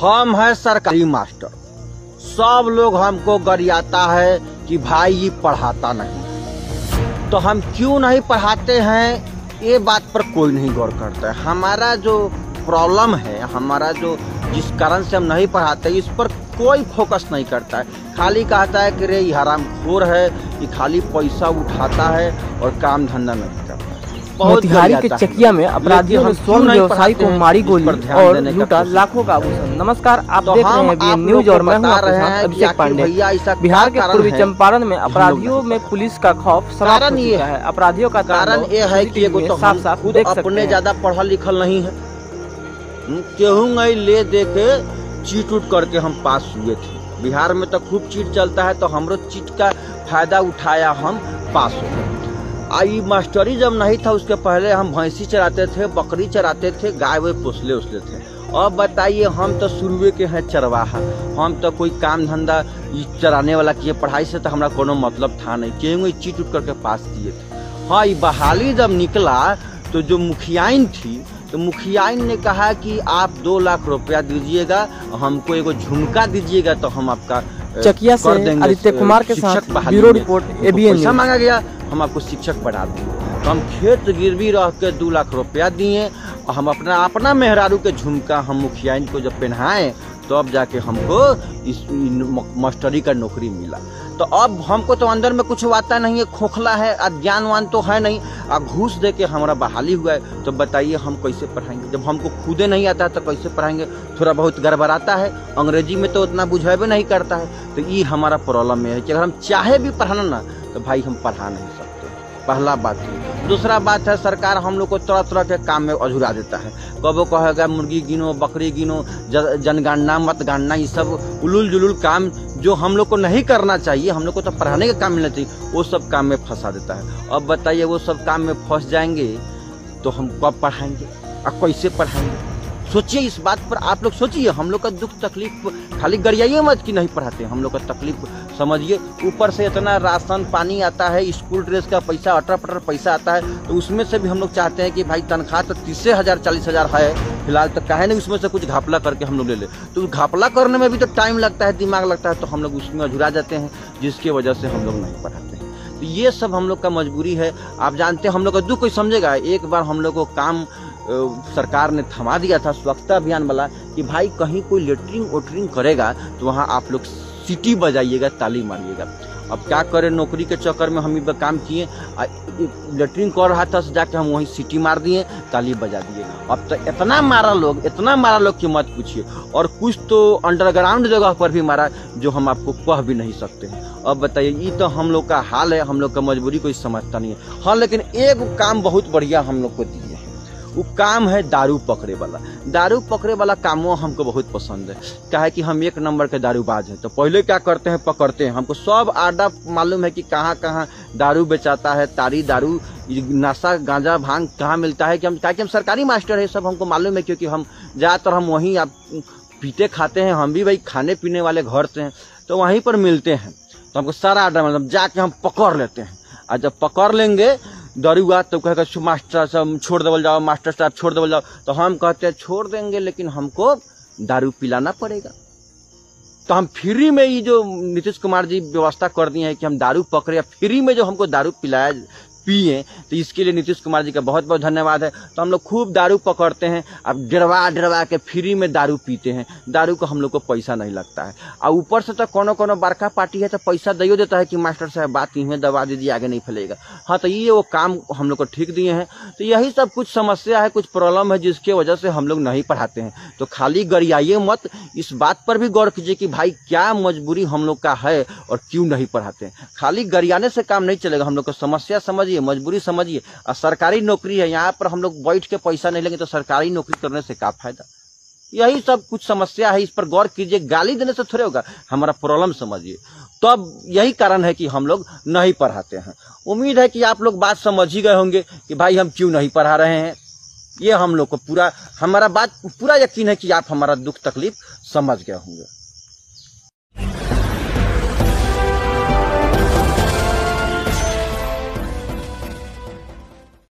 हम है सरकारी मास्टर। सब लोग हमको गरियाता है कि भाई ये पढ़ाता नहीं। तो हम क्यों नहीं पढ़ाते हैं? ये बात पर कोई नहीं गौर करता। है हमारा जो प्रॉब्लम है, हमारा जो जिस कारण से हम नहीं पढ़ाते, इस पर कोई फोकस नहीं करता है। खाली कहता है कि रे, ये हराम खोर है, ये खाली पैसा उठाता है और काम धंधा नहीं मोतिहारी के चकिया में अपराधियों ने स्वर्ण व्यवसायी को मारी गोली और लूटा लाखों का आभूषण नमस्कार आप तो देख रहे हैं न्यूज़ और मैं हूँ आपके साथ अभिषेक पांडे। बिहार के पूर्वी चंपारण में अपराधियों में पुलिस का खौफ समाप्त हो ये है। अपराधियों का कारण ये है कि साफ़ साफ़ देख सकते अपने ज़्यादा पढ़ा लिखल नहीं है। केहू ले दे के चीट उट करके हम पास हुए थे। बिहार में तो खूब चीट चलता है तो हमरो चीट का फ़ायदा उठाया हम पास हो आई मास्टरी जब नहीं था उसके पहले हम भैंसी चराते थे बकरी चराते थे गाय वे पोसले उसले थे। अब बताइए हम तो शुरुए के हैं चरवाहा। हम तो कोई काम धंधा चराने वाला किए पढ़ाई से तो हमारा कोनो मतलब था नहीं। केहू चीट उट करके पास किए थे। हाँ ये बहाली जब निकला तो जो मुखियाइन थी तो मुखियाइन ने कहा कि आप दो लाख रुपया दीजिएगा हमको एगो झुमका दीजिएगा तो हम आपका चकिया से देंगे, आदित्य कुमार के साथ ब्यूरो रिपोर्ट एबीएन मांगा गया। हम आपको शिक्षक बढ़ा देंगे तो हम खेत गिरवी रह के दो लाख रुपया दिए और हम अपना अपना मेहरारू के झुमका हम मुखियाइन को जब पहनाए तो अब जाके हमको इस मास्टरी का नौकरी मिला। तो अब हमको तो अंदर में कुछ आता नहीं है, खोखला है, अज्ञानवान तो है नहीं। आ घूस दे के हमारा बहाली हुआ है तो बताइए हम कैसे पढ़ाएँगे? जब हमको खुदे नहीं आता है तो कैसे पढ़ाएँगे? थोड़ा बहुत गड़बड़ाता है, अंग्रेज़ी में तो उतना बुझेबे नहीं करता है। तो ये हमारा प्रॉब्लम है, कि अगर हम चाहे भी पढ़ाना ना तो भाई हम पढ़ा नहीं सकते। पहला बात है दूसरा बात है, सरकार हम लोग को तरह तरह के काम में अझुरा देता है। कबो कहेगा, मुर्गी गिनो, बकरी गिनो जनगणना, मतगणना, ये सब उलूल जुलूल काम जो हम लोग को नहीं करना चाहिए, हम लोग को तो पढ़ाने का काम मिलना चाहिए, वो सब काम में फंसा देता है। अब बताइए, वो सब काम में फंस जाएँगे तो हम कब पढ़ाएँगे? और कैसे पढ़ाएँगे? सोचिए इस बात पर। आप लोग सोचिए, हम लोग का दुख, तकलीफ़, खाली गरियाइए मत कि नहीं पढ़ाते। हम लोग का तकलीफ़, समझिए, ऊपर से इतना राशन पानी आता है, स्कूल ड्रेस का पैसा अटर पटर पैसा आता है तो उसमें से भी हम लोग चाहते हैं कि भाई तनख्वाह तो तीसरे हज़ार, चालीस हज़ार है। फ़िलहाल तो कहे नहीं उसमें से कुछ घापला करके हम लोग ले ले। तो घापला करने में भी तो टाइम लगता है, दिमाग लगता है तो हम लोग उसमें अझुरा जाते हैं, जिसकी वजह से हम लोग नहीं पढ़ाते तो ये सब हम लोग का मजबूरी है। आप जानते हैं, हम लोग का दुख कोई समझेगा? एक बार हम लोग को काम सरकार ने थमा दिया था स्वच्छता अभियान वाला कि भाई कहीं कोई लेटरिंग वोटरिंग करेगा तो वहाँ आप लोग सिटी बजाइएगा ताली मारिएगा। अब क्या करें नौकरी के चक्कर में हम ये काम किए आ, लेटरिंग कर रहा था जाके हम वहीं सीटी मार दिए ताली बजा दिए। अब तो इतना मारा लोग इतना मारा लोग कि मत पूछिए। और कुछ तो अंडरग्राउंड जगह पर भी मारा जो हम आपको कह भी नहीं सकते हैं। अब बताइए ये तो हम लोग का हाल है हम लोग का मजबूरी कोई समझता नहीं है। हाँ लेकिन एक काम बहुत बढ़िया हम लोग को हैं वो काम है दारू पकड़े वाला। दारू पकड़े वाला कामों हमको बहुत पसंद है। क्या है कि हम एक नंबर के दारूबाज हैं तो पहले क्या करते हैं? पकड़ते हैं। हमको सब आडा मालूम है कि कहाँ कहाँ दारू बेचाता है, तारी दारू नशा गांजा, भाँग कहाँ मिलता है कि हम क्या कि हम सरकारी मास्टर है सब हमको मालूम है क्योंकि हम ज़्यादातर हम वहीं आप पीते खाते हैं, हम भी भाई खाने पीने वाले घर से हैं तो वहीं पर मिलते हैं। तो हमको सारा आडा मतलब जाके हम पकड़ लेते हैं। और जब पकड़ लेंगे दरुआ तो कहकर मास्टर साहब, छोड़ देवल जाओ, मास्टर साहब, छोड़ देवल जाओ। तो हम कहते हैं, छोड़ देंगे, लेकिन हमको दारू पिलाना पड़ेगा। तो हम फ्री में ये जो नीतीश कुमार जी व्यवस्था कर दिए हैं कि हम दारू पकड़े फ्री में जो हमको दारू पिलाया पिए तो इसके लिए नीतीश कुमार जी का बहुत बहुत धन्यवाद है। तो हम लोग खूब दारू पकड़ते हैं, अब डरवा डरवा के फ्री में दारू पीते हैं। दारू को हम लोग को पैसा नहीं लगता है। और ऊपर से तो कोनो कोनो बड़का पार्टी है तो पैसा दियो देता है कि मास्टर साहब बात इन्हें दबा दीजिए, आगे नहीं फैलेगा। हाँ तो ये वो काम हम लोग को ठीक दिए हैं। तो यही सब कुछ समस्या है, कुछ प्रॉब्लम है, जिसके वजह से हम लोग नहीं पढ़ाते हैं। तो खाली गरियाइए मत, इस बात पर भी गौर कीजिए कि भाई क्या मजबूरी हम लोग का है और क्यों नहीं पढ़ाते हैं। खाली गरियाने से काम नहीं चलेगा, हम लोग को समस्या समझिए, मजबूरी समझिए। और सरकारी नौकरी है, यहाँ पर हम लोग बैठ के पैसा नहीं लेंगे तो सरकारी नौकरी करने से क्या फ़ायदा? यही सब कुछ समस्या है, इस पर गौर कीजिए, गाली देने से थोड़े होगा, हमारा प्रॉब्लम समझिए। तो अब यही कारण है कि हम लोग नहीं पढ़ाते हैं। उम्मीद है कि आप लोग बात समझ ही गए होंगे कि भाई हम क्यों नहीं पढ़ा रहे हैं। ये हम लोग को पूरा, हमारा बात, पूरा यकीन है कि आप हमारा दुख तकलीफ़ समझ गए होंगे।